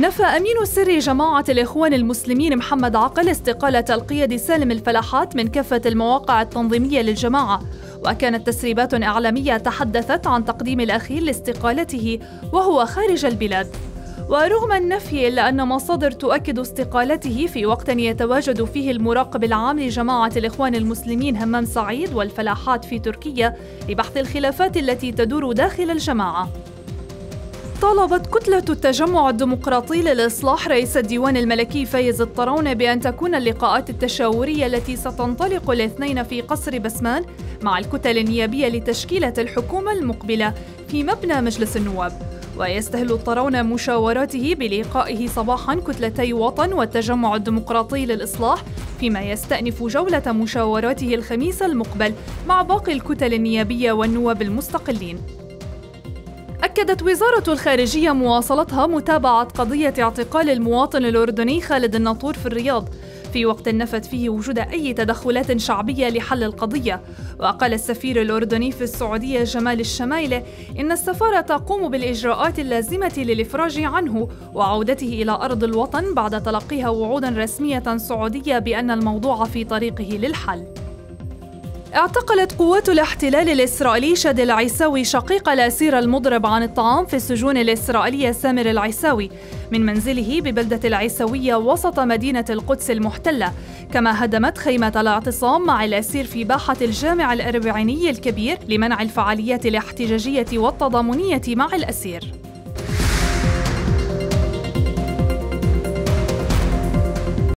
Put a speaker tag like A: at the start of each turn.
A: نفى أمين سر جماعة الإخوان المسلمين محمد عقل استقالة القيادي سالم الفلاحات من كافة المواقع التنظيمية للجماعة وكانت تسريبات إعلامية تحدثت عن تقديم الأخير لاستقالته وهو خارج البلاد. ورغم النفي إلا أن مصادر تؤكد استقالته في وقت يتواجد فيه المراقب العام لجماعة الإخوان المسلمين همام سعيد والفلاحات في تركيا لبحث الخلافات التي تدور داخل الجماعة. طالبت كتلة التجمع الديمقراطي للإصلاح رئيس الديوان الملكي فايز الطرون بأن تكون اللقاءات التشاورية التي ستنطلق الاثنين في قصر بسمان مع الكتل النيابية لتشكيلة الحكومة المقبلة في مبنى مجلس النواب. ويستهل الطرون مشاوراته بلقائه صباحا كتلتي وطن والتجمع الديمقراطي للإصلاح فيما يستأنف جولة مشاوراته الخميس المقبل مع باقي الكتل النيابية والنواب المستقلين. أكدت وزارة الخارجية مواصلتها متابعة قضية اعتقال المواطن الأردني خالد الناطور في الرياض. في وقت نفت فيه وجود أي تدخلات شعبية لحل القضية. وقال السفير الأردني في السعودية جمال الشمايلة إن السفارة تقوم بالإجراءات اللازمة للإفراج عنه وعودته إلى أرض الوطن بعد تلقيها وعودا رسمية سعودية بأن الموضوع في طريقه للحل. اعتقلت قوات الاحتلال الإسرائيلي شاد العيساوي شقيق الأسير المضرب عن الطعام في السجون الإسرائيلية سامر العيساوي من منزله ببلدة العيساوية وسط مدينة القدس المحتلة كما هدمت خيمة الاعتصام مع الأسير في باحة الجامع الأربعيني الكبير لمنع الفعاليات الاحتجاجية والتضامنية مع الأسير.